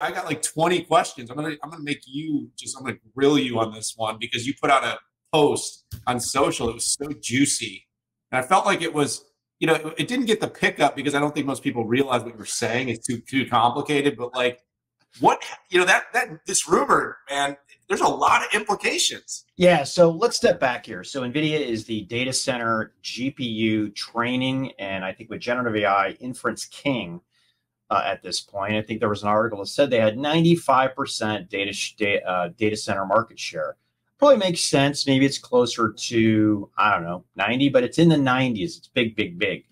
I got like 20 questions. I'm gonna I'm gonna make you just I'm gonna grill you on this one because you put out a post on social. It was so juicy, and I felt like it was you know it, didn't get the pickup because I don't think most people realize what you're saying. It's too too complicated, but like what you know that that this rumor man there's a lot of implications yeah so let's step back here so nvidia is the data center gpu training and i think with generative ai inference king uh, at this point i think there was an article that said they had 95% data uh, data center market share probably makes sense maybe it's closer to i don't know 90 but it's in the 90s it's big big big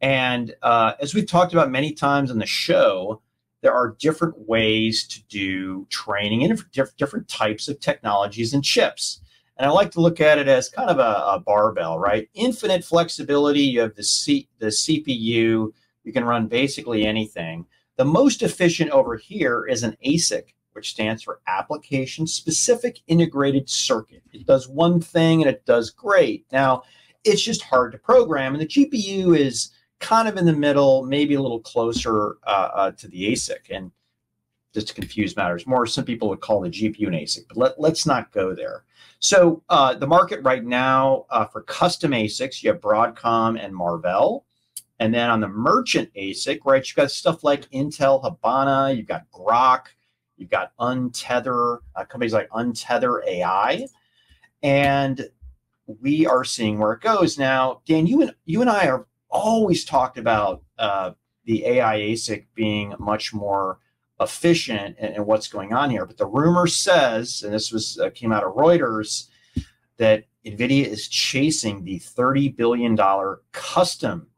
and uh, as we've talked about many times on the show there are different ways to do training and different types of technologies and chips. And I like to look at it as kind of a, a barbell, right? Infinite flexibility. You have the, C, the CPU. You can run basically anything. The most efficient over here is an ASIC, which stands for Application Specific Integrated Circuit. It does one thing and it does great. Now, it's just hard to program. And the GPU is kind of in the middle, maybe a little closer uh, uh, to the ASIC. And just to confuse matters more, some people would call the GPU an ASIC, but let, let's not go there. So uh, the market right now uh, for custom ASICs, you have Broadcom and Marvell. And then on the merchant ASIC, right, you've got stuff like Intel Habana, you've got Groq, you've got Untether, uh, companies like Untether AI. And we are seeing where it goes. Now, Dan, you and you and I are always talked about uh, the AI ASIC being much more efficient and what's going on here. But the rumor says, and this was uh, came out of Reuters, that NVIDIA is chasing the $30 billion custom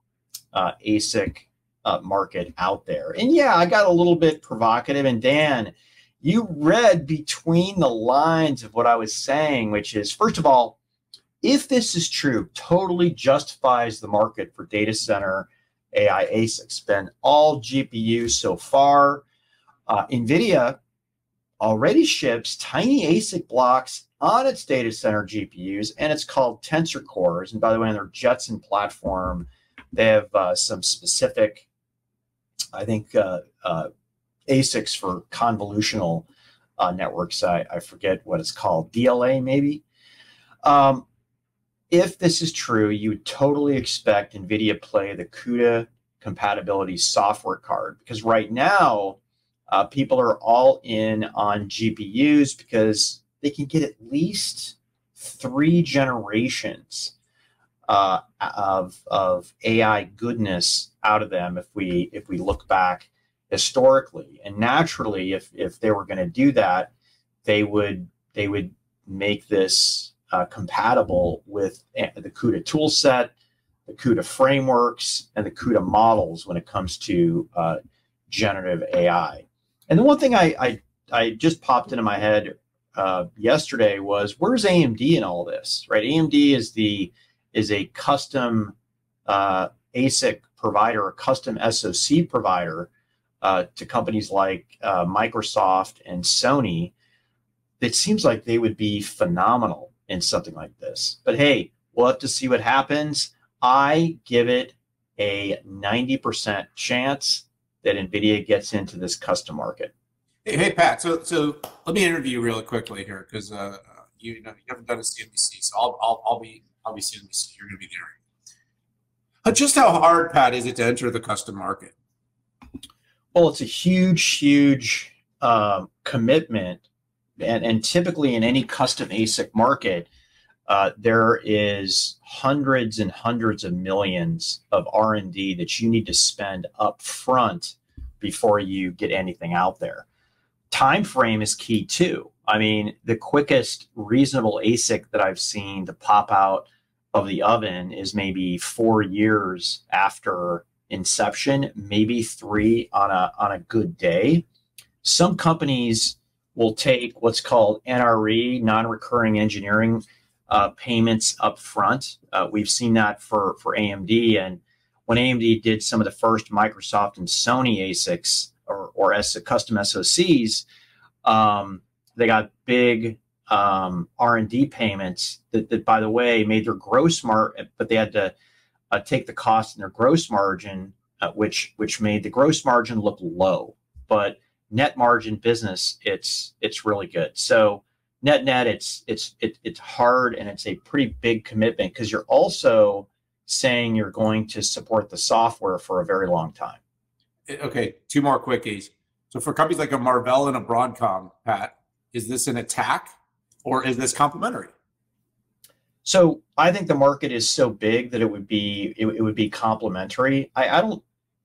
uh, ASIC uh, market out there. And yeah, I got a little bit provocative. And Dan, you read between the lines of what I was saying, which is, first of all, if this is true, totally justifies the market for data center AI ASICs. Been all GPUs so far. Uh, NVIDIA already ships tiny ASIC blocks on its data center GPUs, and it's called Tensor Cores. And by the way, on their Jetson platform, they have uh, some specific, I think, uh, uh ASICs for convolutional uh, networks. I, I, forget what it's called, DLA maybe. Um, if this is true, you would totally expect NVIDIA play the CUDA compatibility software card because right now uh, people are all in on GPUs because they can get at least three generations uh, of, of AI goodness out of them if we if we look back historically and naturally if if they were going to do that they would they would make this uh, compatible with the CUDA toolset, the CUDA frameworks, and the CUDA models when it comes to uh, generative AI. And the one thing I, I, I just popped into my head uh, yesterday was where's AMD in all this, right? AMD is the is a custom uh, ASIC provider, a custom SoC provider uh, to companies like uh, Microsoft and Sony. It seems like they would be phenomenal in something like this. But hey, we'll have to see what happens. I give it a 90% chance that NVIDIA gets into this custom market. Hey, hey Pat, so so let me interview you really quickly here because uh, you, know you haven't done a CNBC, so I'll, I'll, I'll be I'll be CNBC. You're going to be there. Uh, just how hard, Pat, is it to enter the custom market? Well, it's a huge, huge uh, commitment and, and typically in any custom ASIC market, uh, there is hundreds and hundreds of millions of R&D that you need to spend up front before you get anything out there. Time frame is key too. I mean, the quickest reasonable ASIC that I've seen to pop out of the oven is maybe four years after inception, maybe three on a on a good day. Some companies will take what's called NRE, non-recurring engineering uh, payments up front. Uh, we've seen that for, for AMD. And when AMD did some of the first Microsoft and Sony ASICs or, or custom SoCs, um, they got big um, R&D payments that, that, by the way, made their gross margin, but they had to uh, take the cost in their gross margin, uh, which which made the gross margin look low. But net margin business, it's it's really good. So net net, it's it's it, it's hard and it's a pretty big commitment because you're also saying you're going to support the software for a very long time. Okay, two more quickies. So for companies like a Marvell and a Broadcom, Pat, is this an attack or is this complementary? So I think the market is so big that it would be it, it would be complementary. I, I, don't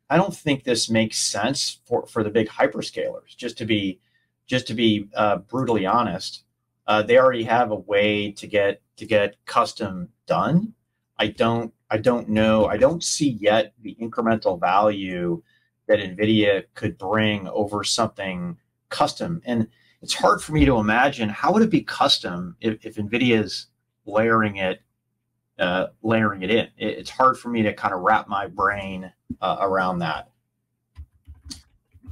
I don't think this makes sense for for the big hyperscalers. Just to be just to be uh, brutally honest, uh, they already have a way to get to get custom done. I don't I don't know I don't see yet the incremental value that NVIDIA could bring over something custom. And it's hard for me to imagine how would it be custom if, if NVIDIA is layering it, uh, layering it in. It, it's hard for me to kind of wrap my brain uh, around that.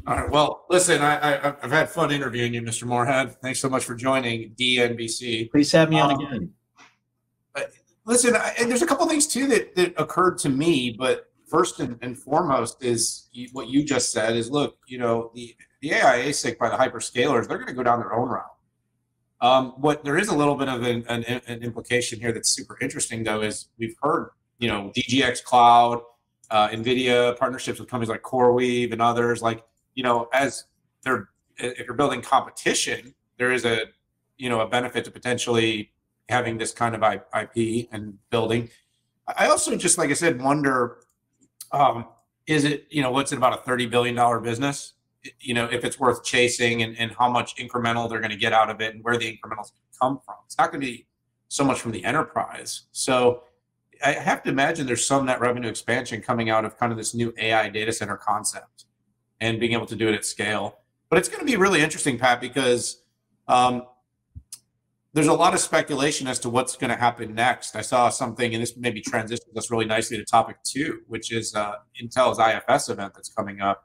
All right. Well, listen, I, I, have had fun interviewing you, Mr. Moorhead. Thanks so much for joining DNBC. Please have me on um, again. Listen, I, and there's a couple things too that, that occurred to me, but first and, and foremost is what you just said is look, you know, the, the AI ASIC by the hyperscalers, they're going to go down their own route. Um, what there is a little bit of an, an, an, implication here that's super interesting, though, is we've heard, you know, DGX Cloud, uh, NVIDIA partnerships with companies like CoreWeave and others. Like, you know, as they're if you're building competition, there is a, you know, a benefit to potentially having this kind of IP and building. I also just, like I said, wonder um, is it, you know, what's it about a $30 billion business? You know, if it's worth chasing and, and how much incremental they're going to get out of it and where the incrementals come from. It's not going to be so much from the enterprise. So I have to imagine there's some net revenue expansion coming out of kind of this new AI data center concept and being able to do it at scale. But it's going to be really interesting, Pat, because um, there's a lot of speculation as to what's going to happen next. I saw something, and this maybe transitions us really nicely to topic two, which is uh, Intel's IFS event that's coming up.